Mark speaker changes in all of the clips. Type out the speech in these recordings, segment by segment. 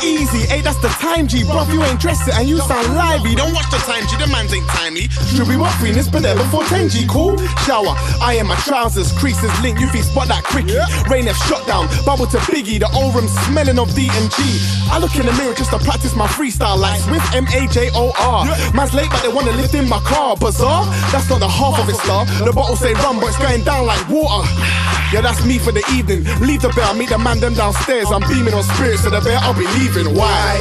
Speaker 1: What's up there, easy? Hey, that's the time, G. Bruv, you ain't dressed it and you sound lively. Don't watch the time, G. The man's ain't timely. Should we want freeness, but there before 10 G. Cool? Shower. I am my trousers, creases link. You feet spot that quickie. Rain F shot down. Bubble to Biggie. The old room smelling of D and G. I look in the mirror just to practice my freestyle like Swift M A J O R. Man's late, but they wanna lift in my car. Bizarre? That's not the half of it, star. The bottle say rum, but it's going down like water. Yeah, that's me for the evening. Leave the bear, meet the man them downstairs. I'm beaming on spirits to the bear, I'll be leaving. Why?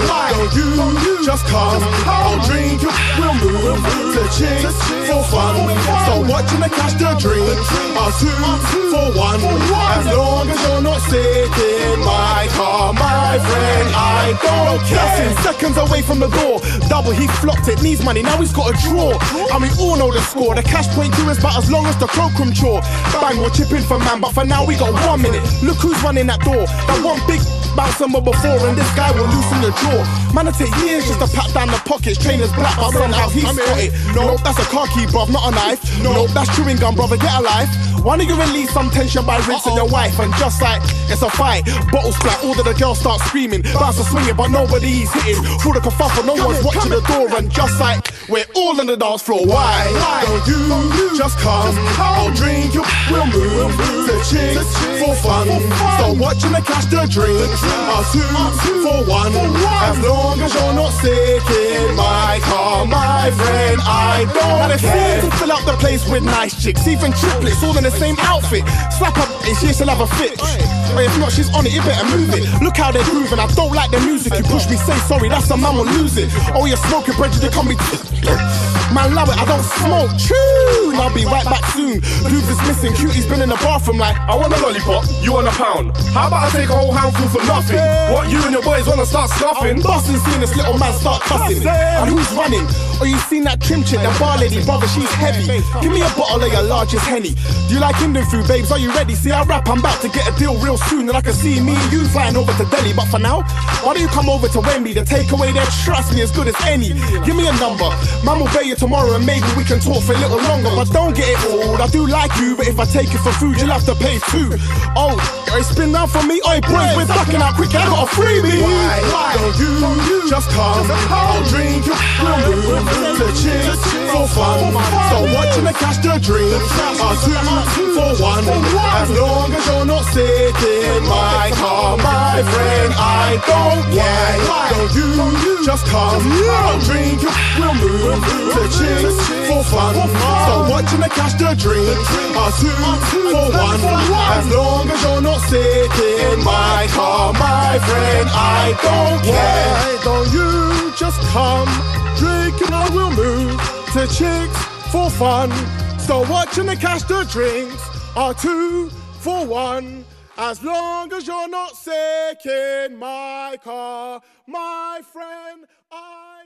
Speaker 1: Don't you just come? I'll drink, we'll move to chicks for fun. So watching the cash the drink, are two for one. As long as you're not sick in my car, my friend, I don't care. That's in seconds away from the door. Double, he flopped it, needs money, now he's got a draw. And we all know the score. The cash point to is about as long as the cloakroom chore. Bang, we're chipping for man, but for now we got one minute. Look who's running that door. That one big somewhere before, and this guy will loosen the jaw. Man, it take years just to pat down the pockets. Trainers black, but somehow he's got it. No, that's a car key, bruv, not a knife. No, that's chewing gum, brother, get a life. Why don't you release some tension by rinsing your wife? And just like it's a fight, bottle splat, all of the girls start screaming. Bounce are swinging, but nobody's hitting. Through the kerfuffle, no one's watching the door. And just like we're all on the dance floor. Why don't you just come? I'll drink, you will move to chicks for fun. So watching the cash the drink. are two for one. As long as you're not sick in my car, my friend, I don't
Speaker 2: And
Speaker 1: care. to fill out the place with nice chicks, even triplets, all in the same outfit. Slap up, and she she'll have a fit. But if not, she's on it, you better move it. Look how they're grooving. I don't like the music. You push me, say sorry, that's a man will lose it. Oh, you're smoking bread, you can't be. Man, love it, I don't smoke. True, and I'll be right back soon. Dudes is missing, cutie's been in the bathroom like.
Speaker 3: I want a lollipop, you want a pound. How about I take a whole handful for nothing? What you and your boys wanna start scuffing?
Speaker 1: I'm busting, seeing this little man start cussing. And who's running? Oh, you seen that trim chick, the bar lady, brother, she's heavy. Give me a bottle of your largest henny. Do you like Indian food, babes? Are you ready? See, I rap, I'm about to get a deal real soon. And I can see me and you flying over to Delhi. But for now, why don't you come over to Wembley? The takeaway there, trust me, as good as any. Give me a number. Man will pay you tomorrow and maybe we can talk for a little longer. But don't get it old. I do like you, but if I take it for food, you'll have to pay too. Oh, you spin down for me? Oi, boys, we're backing out quick. I got a freebie. Why don't you just come? I'll drink, we'll move to chicks for fun. So watching the cash the drinks are two for one. As long as you're not sick in my car, my friend, I don't care. Why don't you just come? I'll drink, we'll move to chicks for fun. So watching the cash the drinks are two for one. As long as you're not sick in my car, my friend, I don't care. Why don't you just come? Drink and I will move to chicks for fun. So watching the cash the drinks are two for one. As long as you're not sick in my car, my friend, I